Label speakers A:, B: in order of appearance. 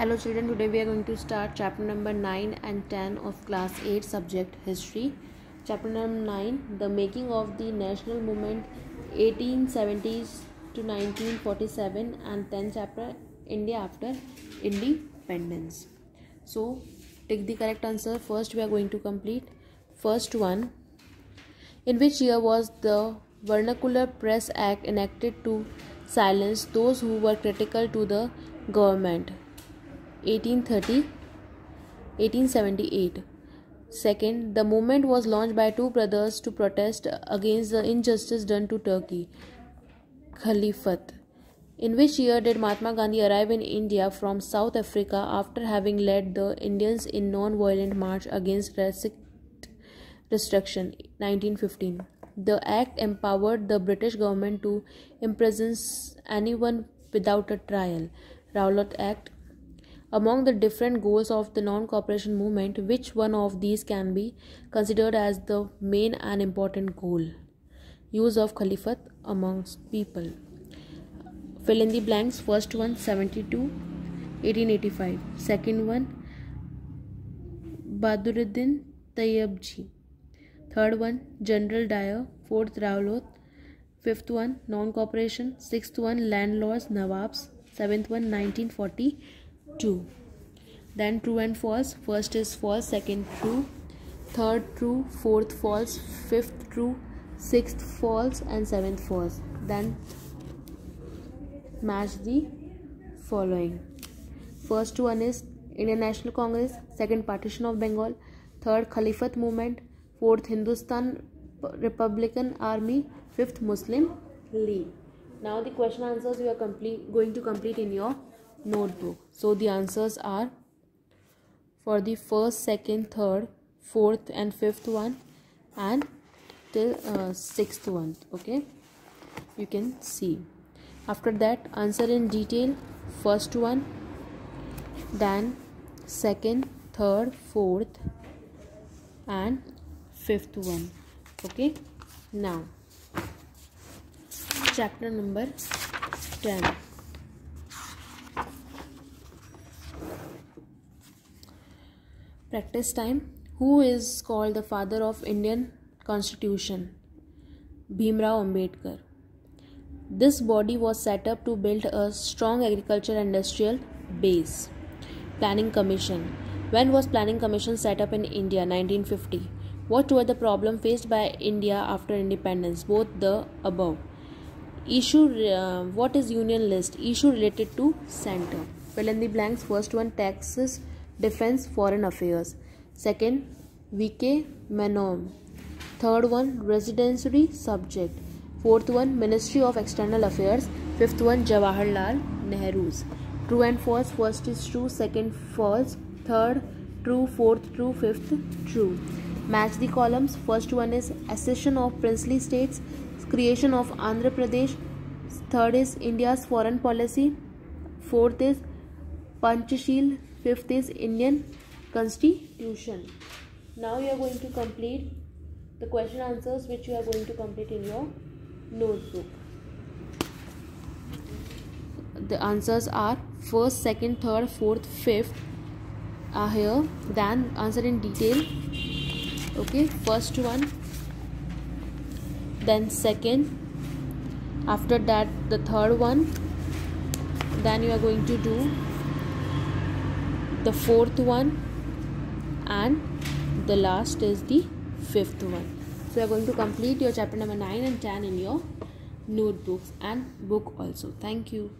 A: hello children today we are going to start chapter number 9 and 10 of class 8 subject history. Chapter number 9 the making of the national movement 1870s to 1947 and 10 chapter india after independence. So take the correct answer. First we are going to complete. First one in which year was the vernacular press act enacted to silence those who were critical to the government 1830 1878 second the movement was launched by two brothers to protest against the injustice done to turkey Khilafat. In which year did Mahatma Gandhi arrive in India from South Africa after having led the Indians in non-violent march against restriction 1915? The act empowered the British government to imprison anyone without a trial. Rowlatt Act among the different goals of the non cooperation movement, which one of these can be considered as the main and important goal? Use of Caliphate amongst people. Fill in the blanks. First one 72, 1885. Second one Badruddin Tayyabji. Third one General Dyer. Fourth Rowlatt. Fifth one non cooperation. Sixth one landlords Nawabs. Seventh one 1940. 2 then true and false. First is false second true. Third true fourth false fifth true sixth false and seventh false. Then match the following. First one is indian national congress second partition of bengal third Khilafat movement fourth hindustan republican army fifth muslim league. Now the question answers you are complete going to complete in your notebook. So the answers are for the first, second, third, fourth, and fifth one, and till uh, sixth one. Okay, you can see. After that, answer in detail. First one, then second, third, fourth, and fifth one. Okay, now chapter number 10 Practice time. Who is called the father of Indian Constitution? Bhimrao Ambedkar. This body was set up to build a strong agriculture industrial base. Planning Commission. When was Planning Commission set up in India? 1950. What were the problems faced by India after independence? Both the above. Issue. Uh, what is Union List? Issue related to center. Fill in the blanks. First one taxes Defense Foreign Affairs. Second, VK Menon. Third one, Residuary Subject. Fourth one, Ministry of External Affairs. Fifth one, Jawaharlal Nehru's. True and false. First is true. Second, false. Third, true. Fourth, true. Fifth, true. Match the columns. First one is accession of princely states. Creation of Andhra Pradesh. Third is India's foreign policy. Fourth is Panchashil fifth is indian constitution. Now you are going to complete the question answers which you are going to complete in your notebook. The answers are first second third fourth fifth are here. Then answer in detail. Okay first one. Then second. After that the third one. Then you are going to do the fourth one and the last is the fifth one. So you are going to complete your chapter number 9 and 10 in your notebooks and book also. Thank you